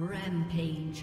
Rampage.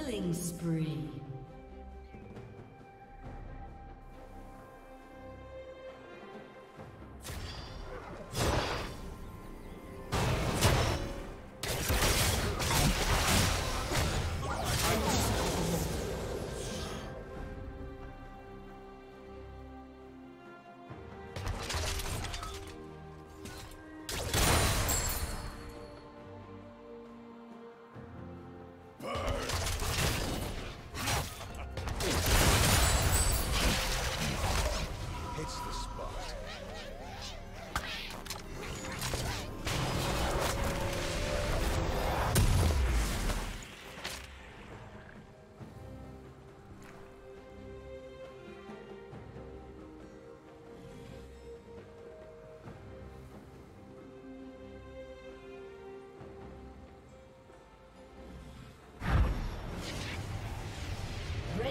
Killing spree.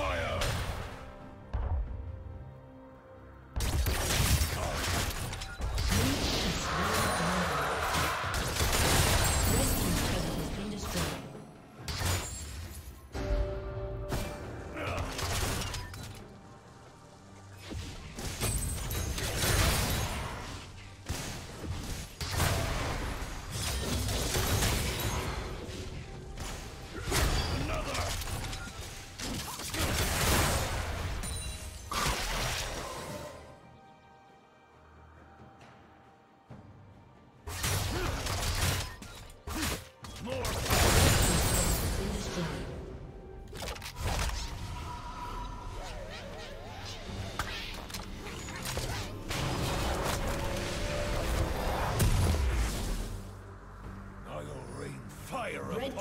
Fire!